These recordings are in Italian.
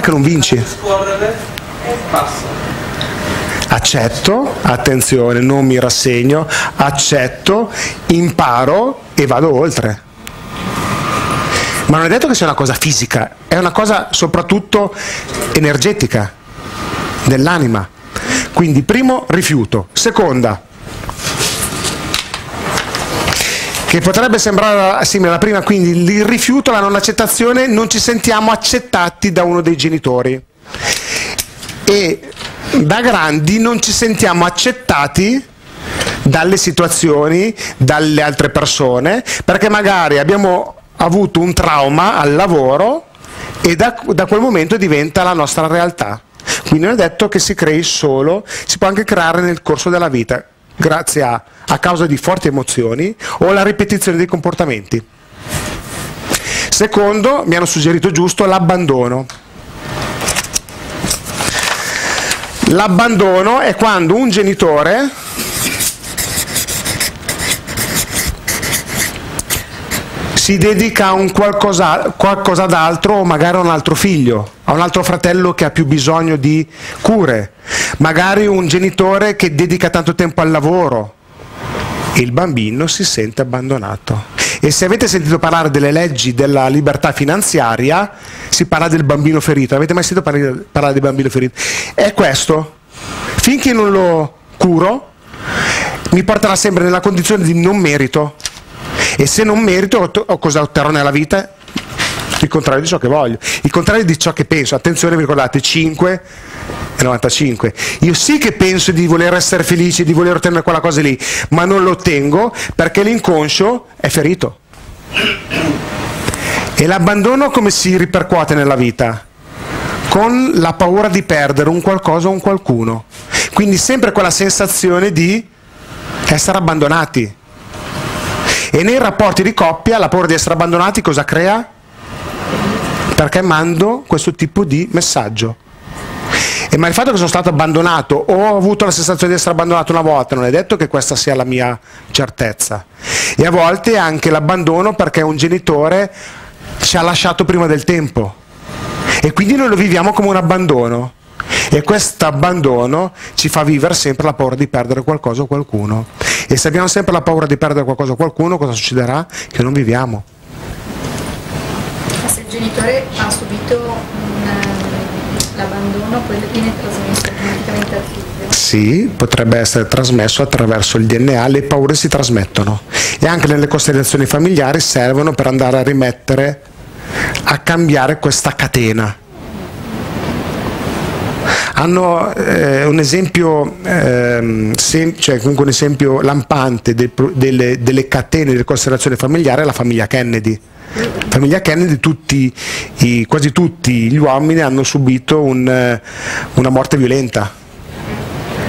che non vinci. Accetto, attenzione, non mi rassegno, accetto, imparo e vado oltre. Ma non è detto che sia una cosa fisica, è una cosa soprattutto energetica, dell'anima. Quindi primo rifiuto. Seconda, che potrebbe sembrare simile alla prima, quindi il rifiuto, la non accettazione, non ci sentiamo accettati da uno dei genitori. E da grandi non ci sentiamo accettati dalle situazioni, dalle altre persone, perché magari abbiamo avuto un trauma al lavoro e da, da quel momento diventa la nostra realtà. Quindi non è detto che si crei solo, si può anche creare nel corso della vita, grazie a, a causa di forti emozioni o alla ripetizione dei comportamenti. Secondo, mi hanno suggerito giusto, l'abbandono. L'abbandono è quando un genitore si dedica a un qualcosa, qualcosa d'altro o magari a un altro figlio, a un altro fratello che ha più bisogno di cure, magari un genitore che dedica tanto tempo al lavoro e il bambino si sente abbandonato. E se avete sentito parlare delle leggi della libertà finanziaria, si parla del bambino ferito. Avete mai sentito parlare del bambino ferito? È questo. Finché non lo curo, mi porterà sempre nella condizione di non merito e se non merito cosa otterrò nella vita? Il contrario di ciò che voglio, il contrario di ciò che penso. Attenzione, vi ricordate, 5 e 95. Io sì che penso di voler essere felice, di voler ottenere quella cosa lì, ma non lo ottengo perché l'inconscio è ferito. E l'abbandono come si ripercuote nella vita? Con la paura di perdere un qualcosa o un qualcuno. Quindi sempre quella sensazione di essere abbandonati. E nei rapporti di coppia la paura di essere abbandonati cosa crea? Perché mando questo tipo di messaggio. E ma il fatto che sono stato abbandonato o ho avuto la sensazione di essere abbandonato una volta non è detto che questa sia la mia certezza. E a volte anche l'abbandono perché un genitore ci ha lasciato prima del tempo. E quindi noi lo viviamo come un abbandono. E questo abbandono ci fa vivere sempre la paura di perdere qualcosa o qualcuno. E se abbiamo sempre la paura di perdere qualcosa o qualcuno, cosa succederà? Che non viviamo. Genitore ha subito l'abbandono, poi viene trasmesso automaticamente al figlio? Sì, potrebbe essere trasmesso attraverso il DNA, le paure si trasmettono e anche nelle costellazioni familiari servono per andare a rimettere, a cambiare questa catena hanno eh, un esempio, eh, cioè comunque un esempio lampante del, delle, delle, catene di considerazione familiare è la famiglia Kennedy. Famiglia Kennedy, tutti, i, quasi tutti gli uomini hanno subito un, una morte violenta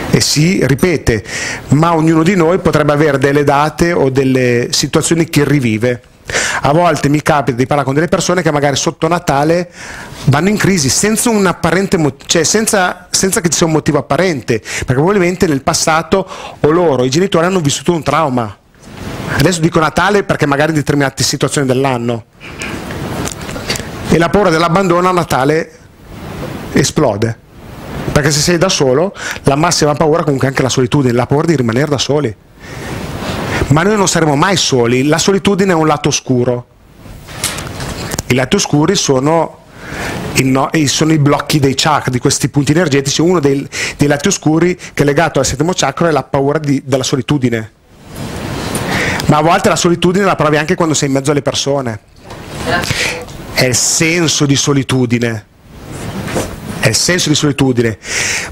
e si ripete, ma ognuno di noi potrebbe avere delle date o delle situazioni che rivive. A volte mi capita di parlare con delle persone che magari sotto Natale vanno in crisi senza cioè senza, senza che ci sia un motivo apparente, perché probabilmente nel passato o loro, i genitori hanno vissuto un trauma. Adesso dico Natale perché magari in determinate situazioni dell'anno. E la paura dell'abbandono a Natale esplode. Perché se sei da solo, la massima paura comunque è anche la solitudine, la paura di rimanere da soli ma noi non saremo mai soli, la solitudine è un lato oscuro. I lati oscuri sono, no, sono i blocchi dei chakra, di questi punti energetici, uno dei, dei lati oscuri che è legato al settimo chakra è la paura di, della solitudine. Ma a volte la solitudine la provi anche quando sei in mezzo alle persone. È il senso di solitudine è il senso di solitudine.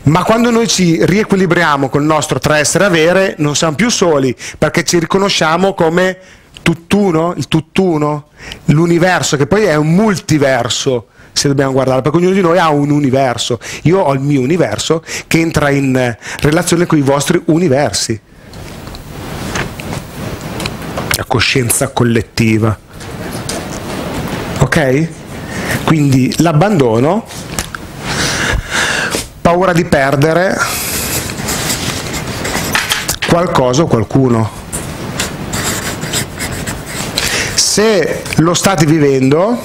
Ma quando noi ci riequilibriamo con il nostro tra essere e avere, non siamo più soli, perché ci riconosciamo come tutt'uno, il tutt'uno, l'universo, che poi è un multiverso se dobbiamo guardare, perché ognuno di noi ha un universo. Io ho il mio universo che entra in relazione con i vostri universi nostra coscienza collettiva. Ok? Quindi l'abbandono, paura di perdere qualcosa o qualcuno. Se lo state vivendo,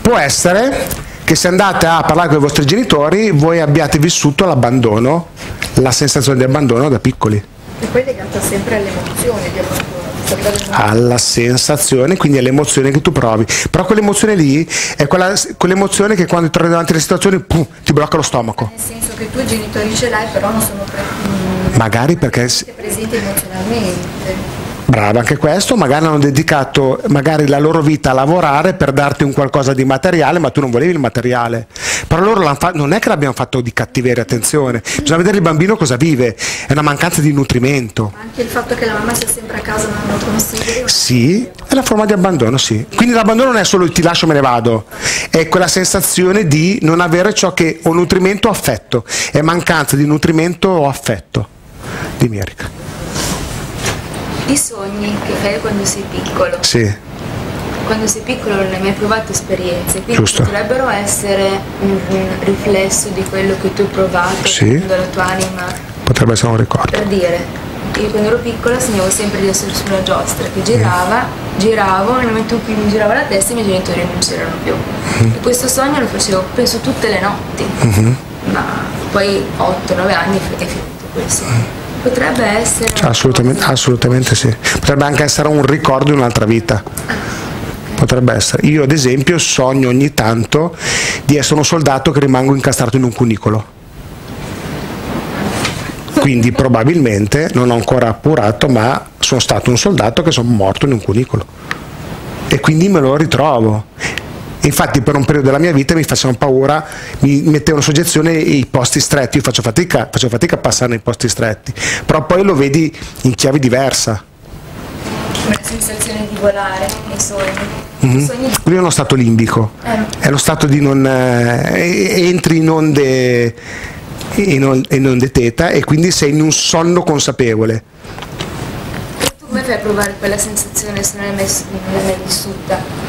può essere che se andate a parlare con i vostri genitori voi abbiate vissuto l'abbandono, la sensazione di abbandono da piccoli. E poi legata sempre alle emozioni di abbandono. Alla sensazione, quindi alle emozioni che tu provi. Però quell'emozione lì è quella, quell'emozione che quando ti trovi davanti alle situazioni pum, ti blocca lo stomaco. Nel senso che tu i genitori ce l'hai, però non sono pre- Magari perché presenti emozionalmente. Brava, anche questo, magari hanno dedicato magari la loro vita a lavorare per darti un qualcosa di materiale, ma tu non volevi il materiale. Però loro non è che l'abbiamo fatto di cattiveria, attenzione, bisogna vedere il bambino cosa vive, è una mancanza di nutrimento. Anche il fatto che la mamma sia sempre a casa non lo consigli? Sì, è la forma di abbandono, sì. Quindi l'abbandono non è solo il ti lascio me ne vado, è quella sensazione di non avere ciò che o nutrimento o affetto, è mancanza di nutrimento o affetto. Dimmi Erika i sogni che fai quando sei piccolo. Sì. Quando sei piccolo non hai mai provato esperienze, quindi Giusto. potrebbero essere un, un, riflesso di quello che tu hai provato sì. quando la tua anima. Potrebbe essere un ricordo. Per dire, io quando ero piccola sognavo sempre di essere sulla giostra che girava, mm. giravo, nel momento in cui mi girava la testa i miei genitori non c'erano più. Mm. E questo sogno lo facevo penso tutte le notti. Mm-hmm. Ma poi 8-9 anni è finito questo. Potrebbe essere. Assolutamente, assolutamente sì. Potrebbe anche essere un ricordo di un'altra vita. Potrebbe essere. Io ad esempio sogno ogni tanto di essere un soldato che rimango incastrato in un cunicolo. Quindi probabilmente non ho ancora appurato, ma sono stato un soldato che sono morto in un cunicolo. E quindi me lo ritrovo Infatti per un periodo della mia vita mi facevano paura, mi mettevano soggezione i posti stretti, io faccio fatica, faccio fatica a passare nei posti stretti, però poi lo vedi in chiave diversa. Una sensazione di volare nei sogni. Mm-hmm. Quello è uno stato limbico, eh. è lo stato di non... Eh, entri in onde, in onde, in onde teta e quindi sei in un sonno consapevole. E tu come fai a provare quella sensazione se non l'hai mai vissuta?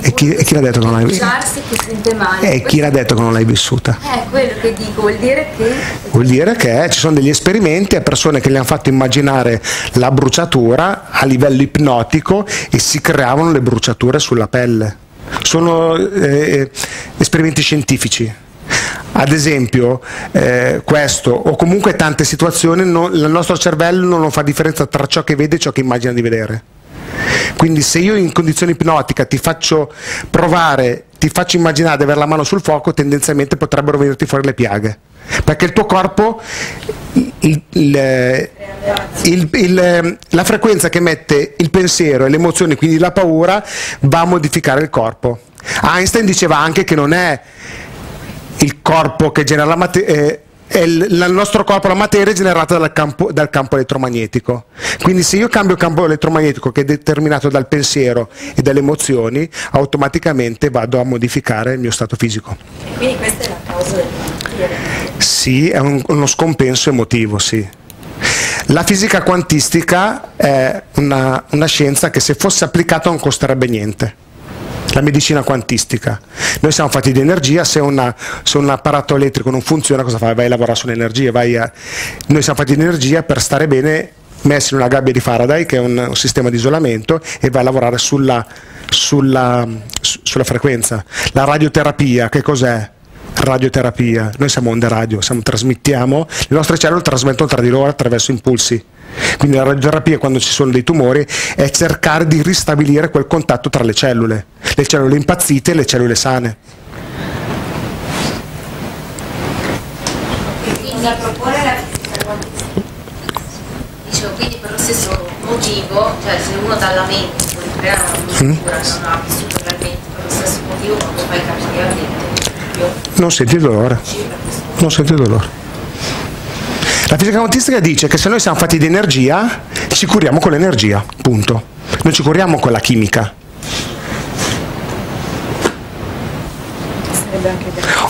E chi, e chi, l'ha detto che non l'hai vissuta? E eh, chi l'ha detto che non l'hai vissuta? Eh, quello che dico, vuol dire che... Vuol dire che ci sono degli esperimenti a persone che gli hanno fatto immaginare la bruciatura a livello ipnotico e si creavano le bruciature sulla pelle. Sono eh, esperimenti scientifici. Ad esempio, eh, questo o comunque tante situazioni, non, il nostro cervello non fa differenza tra ciò che vede e ciò che immagina di vedere. Quindi se io in condizione ipnotica ti faccio provare, ti faccio immaginare di avere la mano sul fuoco, tendenzialmente potrebbero venirti fuori le piaghe. Perché il tuo corpo, il, il, il, la frequenza che mette il pensiero e le emozioni, quindi la paura, va a modificare il corpo. Einstein diceva anche che non è il corpo che genera la materia. Eh, il, il, nostro corpo, la materia è generata dal campo, dal campo, elettromagnetico. Quindi se io cambio il campo elettromagnetico che è determinato dal pensiero e dalle emozioni, automaticamente vado a modificare il mio stato fisico. E quindi questa è la causa del? Sì, è un, uno scompenso emotivo, sì. La fisica quantistica è una, una scienza che se fosse applicata non costerebbe niente la medicina quantistica. Noi siamo fatti di energia, se, una, se, un apparato elettrico non funziona cosa fai? Vai a lavorare sull'energia, vai a... noi siamo fatti di energia per stare bene messi in una gabbia di Faraday che è un, un sistema di isolamento e vai a lavorare sulla, sulla, sulla frequenza. La radioterapia che cos'è? radioterapia, noi siamo onde radio, siamo, trasmettiamo, le nostre cellule trasmettono tra di loro attraverso impulsi. Quindi la radioterapia quando ci sono dei tumori è cercare di ristabilire quel contatto tra le cellule, le cellule impazzite e le cellule sane. Quindi a proporre la dicevo quindi per lo stesso motivo, cioè se uno dalla mente può creare una cultura mm. non ha vissuto realmente per lo stesso motivo quando fai capire la mente non senti dolore. Non senti dolore. La fisica quantistica dice che se noi siamo fatti di energia, ci curiamo con l'energia, punto. Non ci curiamo con la chimica.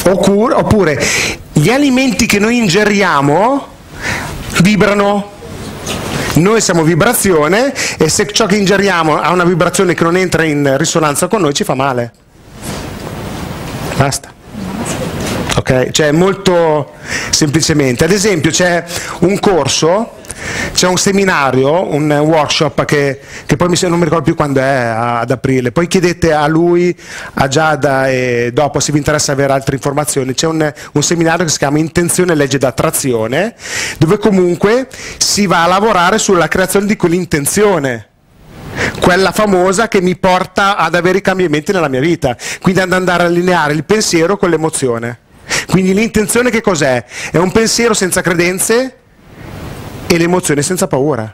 Oppure, oppure gli alimenti che noi ingeriamo vibrano. Noi siamo vibrazione e se ciò che ingeriamo ha una vibrazione che non entra in risonanza con noi ci fa male. Basta ok? Cioè molto semplicemente. Ad esempio c'è un corso c'è un seminario, un workshop che, che poi mi, non mi ricordo più quando è, ad aprile, poi chiedete a lui, a Giada e dopo se vi interessa avere altre informazioni, c'è un, un seminario che si chiama Intenzione legge d'attrazione, dove comunque si va a lavorare sulla creazione di quell'intenzione quella famosa che mi porta ad avere i cambiamenti nella mia vita, quindi ad andare a allineare il pensiero con l'emozione. Quindi l'intenzione che cos'è? È un pensiero senza credenze e l'emozione senza paura.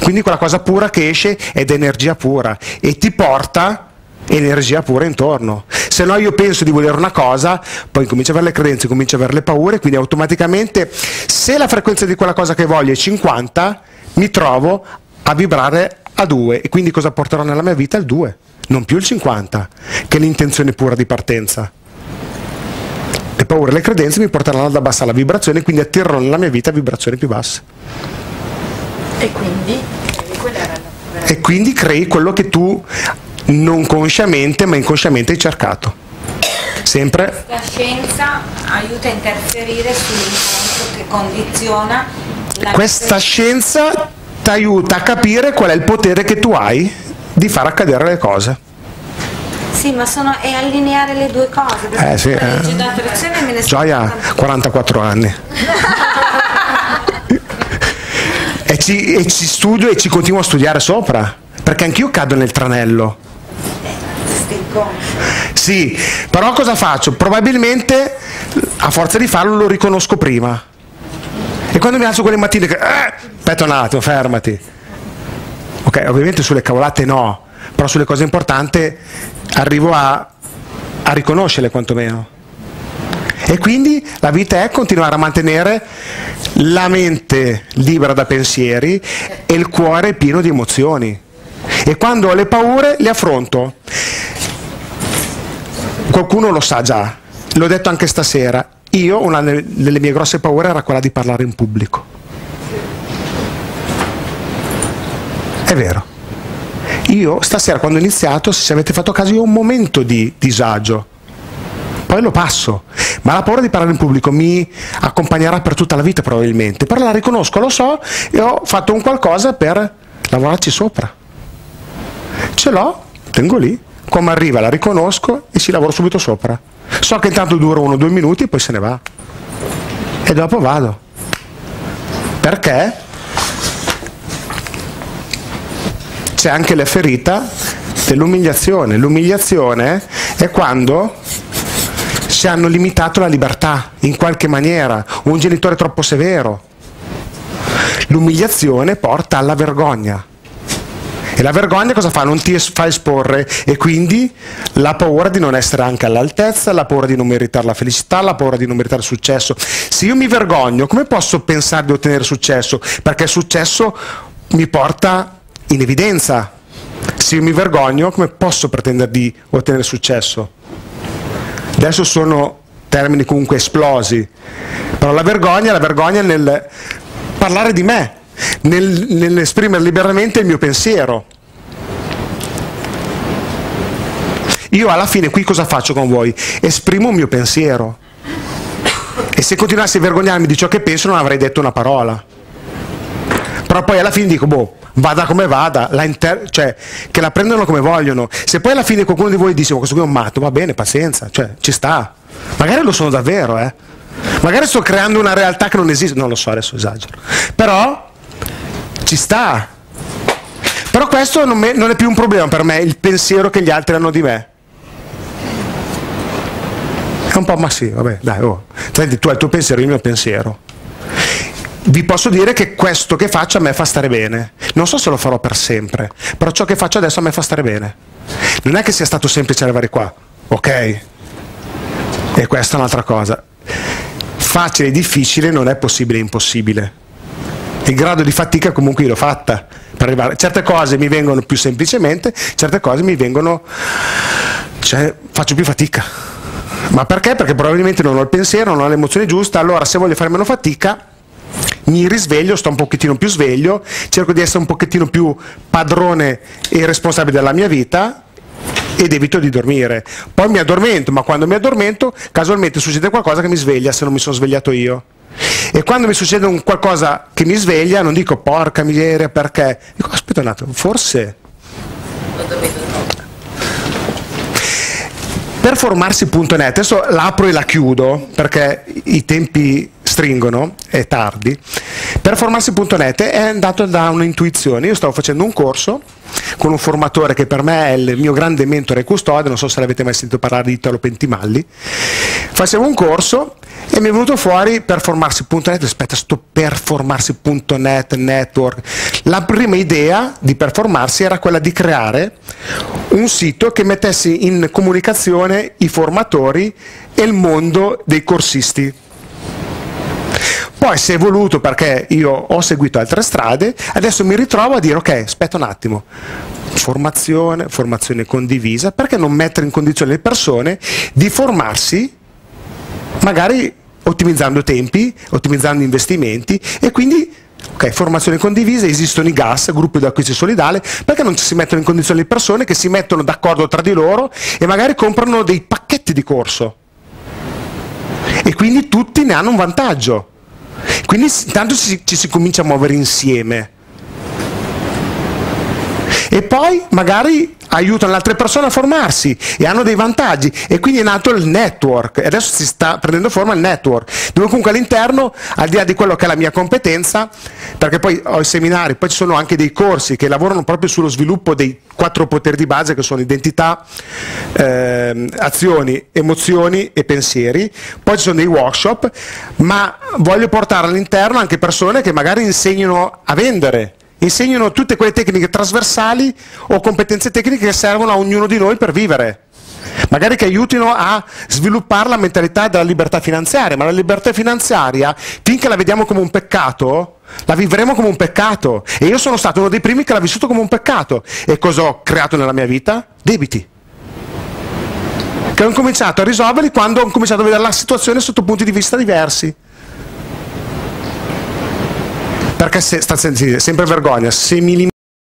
Quindi quella cosa pura che esce è energia pura e ti porta energia pura intorno. Se no io penso di volere una cosa, poi comincio a avere le credenze, comincio a avere le paure, quindi automaticamente se la frequenza di quella cosa che voglio è 50, mi trovo a vibrare a 2 e quindi cosa porterò nella mia vita? Il 2, non più il 50, che è l'intenzione pura di partenza. Le paure e le credenze mi porteranno ad abbassare la vibrazione e quindi attirerò nella mia vita vibrazioni più basse. E quindi? E quindi crei quello che tu non consciamente ma inconsciamente hai cercato. Sempre. La scienza aiuta a interferire sull'incontro che condiziona la Questa scienza ti aiuta a capire qual è il potere che tu hai di far accadere le cose. Sì, ma sono, è allineare le due cose. Eh, sì, eh. Gioia, ricordando. 44 anni. e, ci, e ci studio e ci continuo a studiare sopra, perché anch'io cado nel tranello. Sì, però cosa faccio? Probabilmente a forza di farlo lo riconosco prima. E quando mi alzo quelle mattine che... Eh, aspetta un attimo, fermati. Ok, ovviamente sulle cavolate no, però sulle cose importanti arrivo a, a riconoscerle quantomeno. E quindi la vita è continuare a mantenere la mente libera da pensieri e il cuore pieno di emozioni. E quando ho le paure le affronto. Qualcuno lo sa già, l'ho detto anche stasera. Io una delle mie grosse paure era quella di parlare in pubblico. È vero. Io stasera quando ho iniziato, se avete fatto caso, io ho un momento di disagio. Poi lo passo, ma la paura di parlare in pubblico mi accompagnerà per tutta la vita probabilmente. Però la riconosco, lo so e ho fatto un qualcosa per lavorarci sopra. Ce l'ho, tengo lì, come arriva la riconosco e ci lavoro subito sopra. So che intanto dura uno o due minuti e poi se ne va. E dopo vado. Perché? C'è anche la ferita dell'umiliazione. L'umiliazione è quando ci hanno limitato la libertà in qualche maniera, un genitore troppo severo. L'umiliazione porta alla vergogna. E la vergogna cosa fa? Non ti fa esporre e quindi la paura di non essere anche all'altezza, la paura di non meritare la felicità, la paura di non meritare il successo. Se io mi vergogno, come posso pensare di ottenere successo? Perché il successo mi porta in evidenza. Se io mi vergogno, come posso pretendere di ottenere successo? Adesso sono termini comunque esplosi, però la vergogna, la vergogna nel parlare di me, nel, nell'esprimere liberamente il mio pensiero. Io alla fine qui cosa faccio con voi? Esprimo il mio pensiero. E se continuassi a vergognarmi di ciò che penso non avrei detto una parola. Però poi alla fine dico, boh, vada come vada, la inter- cioè, che la prendono come vogliono. Se poi alla fine qualcuno di voi dice, ma questo qui è un matto, va bene, pazienza, cioè, ci sta. Magari lo sono davvero, eh. Magari sto creando una realtà che non esiste, non lo so, adesso esagero. Però ci sta. Però questo non, me- non è più un problema per me, il pensiero che gli altri hanno di me. È un po', ma sì, vabbè, dai, oh. Senti, tu hai il tuo pensiero, il mio pensiero. Vi posso dire che questo che faccio a me fa stare bene. Non so se lo farò per sempre, però ciò che faccio adesso a me fa stare bene. Non è che sia stato semplice arrivare qua, ok? E questa è un'altra cosa. Facile e difficile non è possibile e impossibile. Il grado di fatica comunque io l'ho fatta per arrivare. Certe cose mi vengono più semplicemente, certe cose mi vengono. cioè faccio più fatica. Ma perché? Perché probabilmente non ho il pensiero, non ho l'emozione giusta, allora se voglio fare meno fatica mi risveglio, sto un pochettino più sveglio, cerco di essere un pochettino più padrone e responsabile della mia vita ed evito di dormire. Poi mi addormento, ma quando mi addormento casualmente succede qualcosa che mi sveglia se non mi sono svegliato io. E quando mi succede un qualcosa che mi sveglia, non dico porca miseria perché, dico aspetta un attimo, forse Performarsi.net, adesso l'apro e la chiudo perché i tempi stringono, è tardi. Performarsi.net è andato da un'intuizione. Io stavo facendo un corso con un formatore che per me è il mio grande mentore e custode, non so se l'avete mai sentito parlare di Italo Pentimalli. Facevo un corso e mi è venuto fuori performarsi.net, aspetta, sto performarsi.net network. La prima idea di performarsi era quella di creare un sito che mettesse in comunicazione i formatori e il mondo dei corsisti. Poi si è evoluto perché io ho seguito altre strade, adesso mi ritrovo a dire ok, aspetta un attimo, formazione, formazione condivisa, perché non mettere in condizione le persone di formarsi magari ottimizzando tempi, ottimizzando investimenti e quindi Ok, formazione condivisa, esistono i gas, gruppi di acquisti solidale, perché non ci si mettono in condizione le persone che si mettono d'accordo tra di loro e magari comprano dei pacchetti di corso? E quindi tutti ne hanno un vantaggio. Quindi intanto ci, ci si comincia a muovere insieme. E poi magari aiutano le altre persone a formarsi e hanno dei vantaggi. E quindi è nato il network. E adesso si sta prendendo forma il network dove comunque all'interno al di là di quello che è la mia competenza perché poi ho i seminari poi ci sono anche dei corsi che lavorano proprio sullo sviluppo dei quattro poteri di base che sono identità eh, azioni emozioni e pensieri. Poi ci sono dei workshop ma voglio portare all'interno anche persone che magari insegnano a vendere insegnano tutte quelle tecniche trasversali o competenze tecniche che servono a ognuno di noi per vivere. Magari che aiutino a sviluppare la mentalità della libertà finanziaria, ma la libertà finanziaria, finché la vediamo come un peccato, la vivremo come un peccato. E io sono stato uno dei primi che l'ha vissuto come un peccato. E cosa ho creato nella mia vita? Debiti. Che ho cominciato a risolverli quando ho cominciato a vedere la situazione sotto punti di vista diversi perché se, sta sempre vergogna, se mi